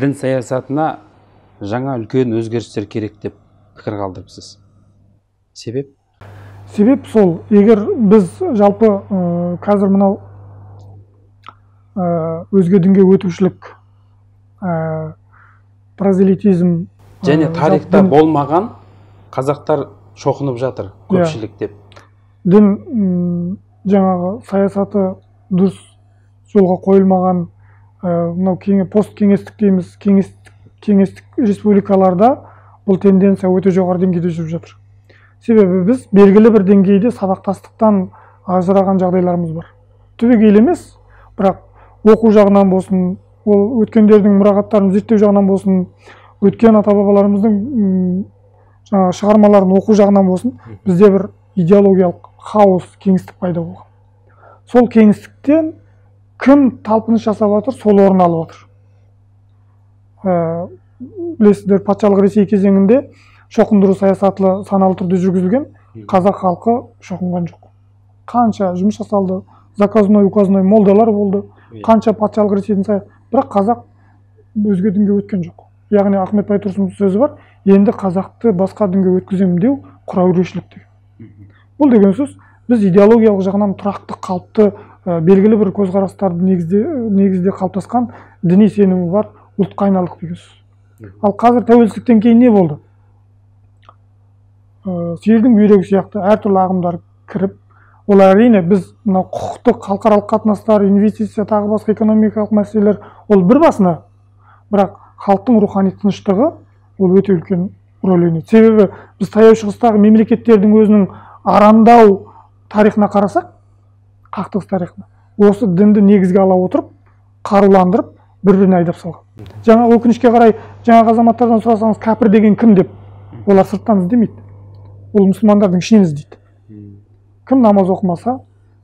дін саясатына жаңа үлкен өзгерістер керек деп пікір қалдырыпсыз. Себеп? Себеп сол. Егер біз жалпы ә, қазір мынау ә, өзге дінге өтушілік ә, прозелитизм және тарихта дін- болмаған қазақтар шоқынып жатыр Иә. көпшілік деп. Дін жаңағы саясаты дұрыс жолға қойылмаған мынау кеңе, посткеңестік дейміз кеңестік кеңестік республикаларда бұл тенденция өте жоғары деңгейде жүріп жатыр. Себебі біз белгілі бір деңгейде сабақтастықтан ажыраған жағдайларымыз бар. Түбегейлі емес бірақ оқу жағынан болсын ол өткендердің мұрағаттарын зерттеу жағынан болсын өткен ата бабаларымыздың жаңағы шығармаларын оқу жағынан болсын бізде бір идеологиялық хаос кеңістік пайда болған. Сол кеңістіктен кім талпыныс жасап жатыр сол орын алып жатыр ә, білесіздер патшалық ресей кезеңінде шоқындыру саясаты саналы түрде жүргізілген қазақ халқы шоқынған жоқ. Қанша жұмыс жасалды заказной указной молдалар болды қанша патшалық ресейдің сая бірақ қазақ өзге дінге өткен жоқ. Яғни ахмет байтұрсыновтың сөзі бар енді қазақты басқа дінге өткіземін деу құра деген бұл деген сөз біз идеологиялық жағынан тұрақты қалыпты белгілі бір көзқарастарды негізде негізде қалыптасқан діни сенімі бар ұлтқа айналдық деген сөз ал қазір тәуелсіздіктен кейін не болды? Ә, сиырдың бүйрегі сияқты әртүрлі ағымдар кіріп ол әрине біз мынау құқықтық халықаралық қатынастар инвестиция тағы басқа экономикалық мәселелер ол бір басына. Бірақ халықтың рухани тыныштығы ол өте үлкен рөл ойнайды. Себебі біз таяу шығыстағы мемлекеттердің өзінің арандау тарихына қарасақ қақтығыс тарихына осы дінді негізге ала отырып қаруландырып бір біріне айдап салған. Жаңа өкінішке қарай жаңағы азаматтардан сұрасаңыз кәпір деген кім? деп олар сырттан іздемейді. Ол мұсылмандардың ішінен іздейді. Кім намаз оқымаса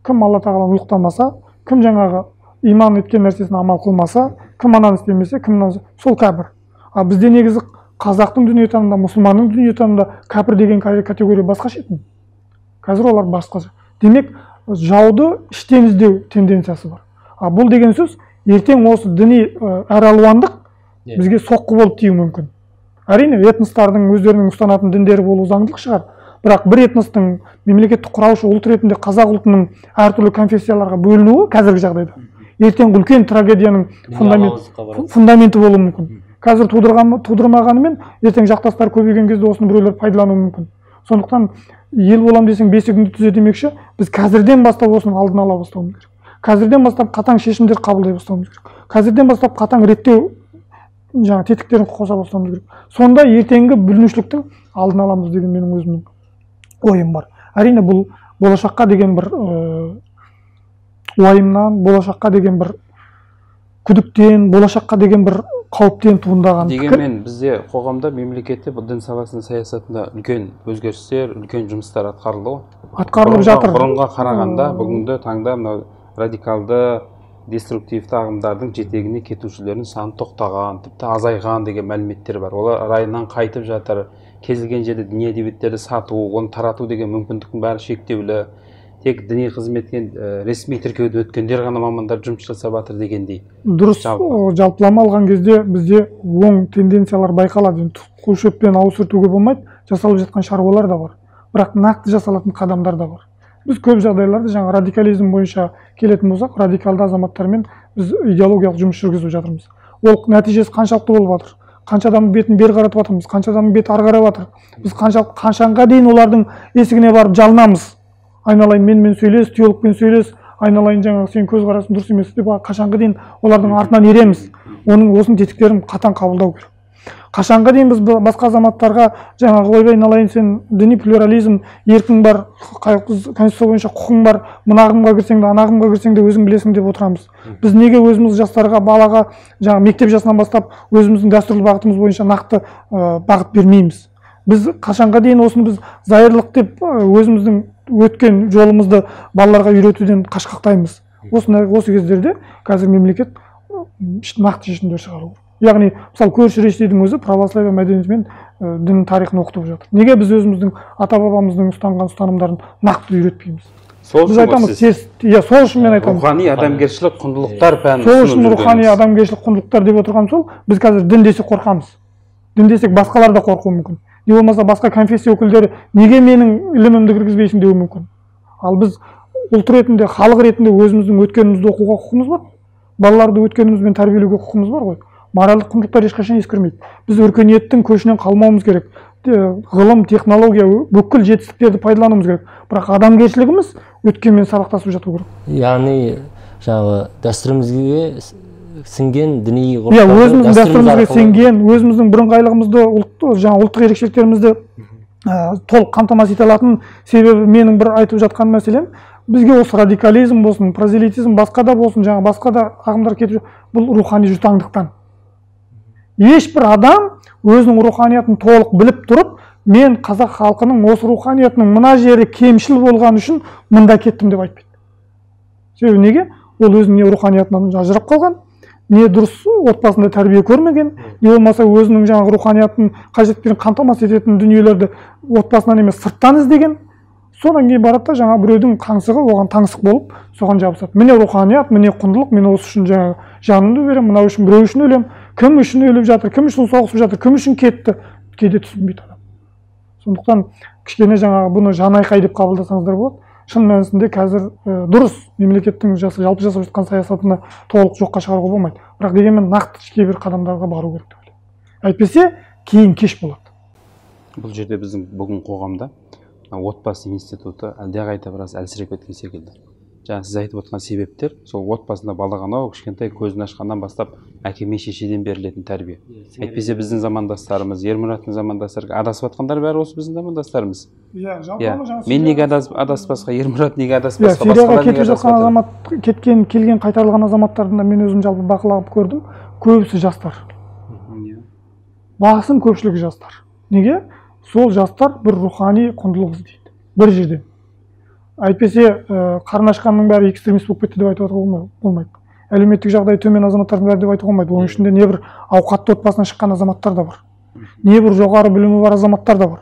кім алла тағаланы ұлықтамаса кім жаңағы иман еткен нәрсесін амал қылмаса кім ананы істемесе кім мынаны сол кәпір. Ал бізде негізі қазақтың дүниетанымында мұсылманның дүниетанымында кәпір деген ка- категория басқаша еді. Қазір олар басқаша. Демек жауды іштен іздеу тенденциясы бар. А бұл деген сөз ертең осы діни әралуандық Иә. бізге соққы болып тиюі мүмкін. Әрине этностардың өздерінің ұстанатын діндері болу заңдылық шығар. Бірақ бір этностың мемлекеттік құраушы ұлт ретінде қазақ ұлтының әртүрлі конфессияларға бөлінуі қазіргі жағдайда. Ертең үлкен трагедияның фундамент, фундаменті болуы мүмкін. Қазір тудырған тудырмағанымен ертең жақтастар көбейген кезде осыны біреулер пайдалануы мүмкін. Сондықтан ел болам десең бесігіңді түзе демекші біз қазірден бастап осының алдын ала бастауымыз керек. Қазірден бастап қатаң шешімдер қабылдай бастауымыз керек. Қазірден бастап қатаң реттеу жаңағы тетіктерін қоса бастауымыз керек. Сонда ертеңгі бүлінушіліктің алдын аламыз деген менің өзімнің ойым бар. Әрине бұл болашаққа деген бір уайымнан болашаққа деген бір күдіктен болашаққа деген бір қауіптен туындаған дегенмен бізде қоғамда мемлекетте бұл дін саласының саясатында үлкен өзгерістер үлкен жұмыстар атқарылды ғой. Атқарылып жатыр. бұрынға қарағанда бүгінгі таңда мынау радикалды деструктивті ағымдардың жетегіне кетушілердің саны тоқтаған тіпті азайған деген мәліметтер бар. Олар райынан қайтып жатыр кез келген жерде діни әдебиеттерді сату оны тарату деген мүмкіндіктің бәрі шектеулі. Тек діни қызметке ә, ресми тіркеуден өткендер ғана мамандар жұмыс жасап жатыр дегендей. Дұрыс жалпылама алған кезде бізде оң тенденциялар байқалады. Енді қу шөппен ауыз сүртуге болмайды жасалып жатқан шаруалар да бар. Бірақ нақты жасалатын қадамдар да бар. Біз көп жағдайларда жаңа радикализм бойынша келетін болсақ радикалды азаматтармен біз идеологиялық жұмыс жүргізіп жатырмыз. Ол нәтижесі қаншалықты болып жатыр? Қанша адамның бетін бері қаратып жатырмыз? Қанша адамның беті ары қарап жатыр? Біз қанша қаншанға дейін олардың есігіне барып жалынамыз? Айналайын менімен сөйлес теологпен сөйлес айналайын жаңағы сенің көзқарасың дұрыс емес деп қашанға дейін олардың артынан ереміз. Оның осының тетіктерін қатаң қабылдау керек. Қашанға дейін біз басқа азаматтарға жаңағы ойбай айналайын сен діни плюрализм еркің бар конституция бойынша құқың бар мына ағымға кірсең де ана ағымға кірсең де өзің білесің деп отырамыз. Біз неге өзіміз жастарға балаға жаңағы мектеп жасынан бастап өзіміздің дәстүрлі бағытымыз бойынша нақты бағыт бермейміз? Біз қашанға дейін осыны біз зайырлық деп өзіміздің өткен жолымызды балаларға үйретуден қашқақтаймыз. Осы осы кездерде қазір мемлекет нақты шешімдер шығару. Керек яғни мысалы көрші ресейдің өзі православие мәдениеті мен ә, дін тарихын оқытып жатыр. Неге біз өзіміздің ата бабамыздың ұстанған ұстанымдарын нақты үйретпейміз? Сол біз айтамыз сіз теріс иә сол үшін мен айтамын. Рухани адамгершілік құндылықтар пәнін сол үшін рухани адамгершілік құндылықтар деп отырғаным сол біз қазір дін десек қорқамыз. Дін десек басқалар да қорқуы мүмкін. Не болмаса басқа конфессия өкілдері неге менің ілімімді кіргізбейсің деуі мүмкін. Ал біз ұлт ретінде халық ретінде өзіміздің өткенімізді оқуға құқығымыз бар. Балаларды өткенімізбен тәрбиелеуге құқығымыз бар ғой. Моральдық құндылықтар ешқашан ескірмейді. Біз өркениеттің көшінен қалмауымыз керек. Ғылым технология бүкіл жетістіктерді пайдалануымыз керек. Бірақ адамгершілігіміз өткенмен сабақтасып жату керек. Яғни жаңағы дәстүрімізге сіңген діни иә өзіміздің дәстүріміз дәстүрімізге сенген өзіміздің бірыңғайлығымызды ұлт жаңа ұлттық ерекшеліктерімізді ә, толық қамтамасыз ете алатын себебі менің бір айтып жатқан мәселем бізге осы радикализм болсын прозелитизм басқа да болсын жаңа басқа да ағымдар кетіп бұл рухани жұтаңдықтан ешбір адам өзінің руханиятын толық біліп тұрып мен қазақ халқының осы руханиятының мына жері кемшіл болғаны үшін мында кеттім деп айтпайды. Себебі неге? Ол өзінің не руханиятынан ажырап қалған. Не дұрыс отбасында тәрбие көрмеген не болмаса өзінің жаңағы руханиятын қажеттілігін қамтамасыз ететін дүниелерді отбасынан емес сырттан іздеген. Содан кейін барады да жаңа біреудің қаңсығы оған таңсық болып соған жабысады. Міне руханият міне құндылық мен осы үшін жаңағы жанымды беремін мынау үшін біреу үшін өлемін. Кім үшін өліп жатыр кім үшін соғысып жатыр кім үшін кетті? кейде түсінбейді адам. сондықтан кішкене жаңағы бұны жан айқай деп қабылдасаңыздар болады. Шын мәнісінде қазір ә, дұрыс мемлекеттің жас, жалпы жасап жатқан саясатына толық жоққа шығаруға болмайды. Бірақ дегенмен нақты кейбір қадамдарға бару керек деп ойлаймын. Әйтпесе кейін кеш болады. Бұл жерде біздің бүгін қоғамда отбасы институты әлдеқайда біраз әлсіреп кеткен секілді. Жаңа сіз айтып отқан себептер сол отбасында балаға анау кішкентай көзін ашқаннан бастап әке мен шешеден берілетін тәрбие. Әйтпесе біздің замандастарымыз ермұраттың замандастары адасып жатқандар бәрі осы біздің замандастарымыз. Иә иә мен неге адас- адаспасқа ермұрат неге иә адаспасқа сирияға неге кетіп жатқан азамат кеткен келген қайтарылған азаматтардың да мен өзім жалпы бақылап көрдім. Көбісі жастар. Иә. басым көпшілігі жастар. Неге? Сол жастар бір рухани құндылық іздейді. бір жерден. Әйтпесе ә, қарын ашқанның бәрі экстремист болып кетті деп айтуға болмай- болмайды. Әлеуметтік жағдайы төмен азаматтардың бәрі деп айтуға болмайды. Оның ішінде небір ауқатты отбасынан шыққан азаматтар да бар. Небір жоғары білімі бар азаматтар да бар.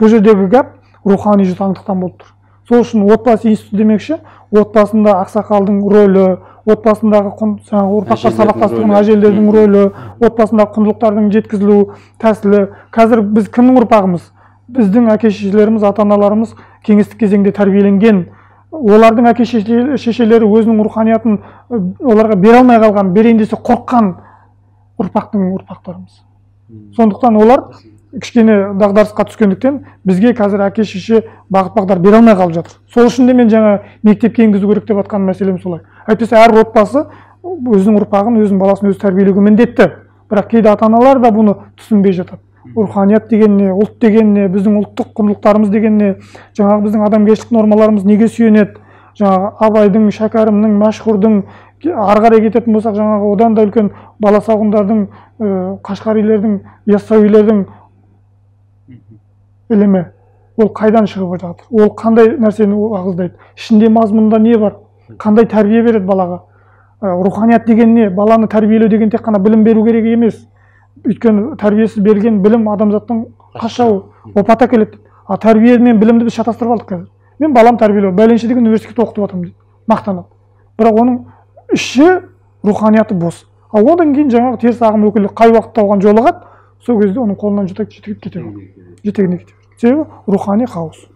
Бұл жердегі гәп рухани жұтаңдықтан болып тұр. Сол үшін отбасы институты демекші отбасында ақсақалдың рөлі отбасындағы жаңағы ұрпақтар сабақтастығының әжелердің рөлі отбасындағы құндылықтардың жеткізілу тәсілі. Қазір біз кімнің ұрпағымыз? Біздің әке шешелеріміз ата аналарымыз кеңестік кезеңде тәрбиеленген олардың әке шеше- шешелері өзінің руханиятын оларға бере алмай қалған берейін десе қорыққан ұрпақтың ұрпақтарымыз. Сондықтан олар кішкене дағдарысқа түскендіктен бізге қазір әке шеше бағыт бағдар бере алмай қалып жатыр. Сол үшін де мен жаңа мектепке енгізу керек деп жатқан мәселем солай. Әйтпесе әр отбасы өзінің ұрпағын өзінің баласын өзі тәрбиелеуге міндетті. Бірақ кейде ата аналар да бұны түсінбей жатады. Руханият деген не ұлт деген не біздің ұлттық құндылықтарымыз деген не жаңағы біздің адамгершілік нормаларымыз неге сүйенеді? Жаңағы абайдың шәкәрімнің мәшһүрдің ары қарай кететін болсақ жаңағы одан да үлкен баласағұндардың ә, қашқарилердің яссауилердің ілімі. Ол қайдан шығып жатыр ол қандай нәрсені уағыздайды ішінде мазмұнында не бар? Қандай тәрбие береді балаға? Ә, руханият деген не баланы тәрбиелеу деген тек қана білім беру керек емес. Өйткені тәрбиесіз берілген білім адамзаттың қашауы опат әкеледі дейді. а тәрбие мен білімді біз шатастырып алдық қазір. Мен балам тәрбиелеу бәленшедегі университетте оқытып жатырмын дейді мақтанады бірақ оның іші руханияты бос. Ал одан кейін жаңағы теріс ағым өкілі қай уақытта оған жолығады сол кезде оның қолынан береді. Жетегіне кете береді. Себебі рухани хаос.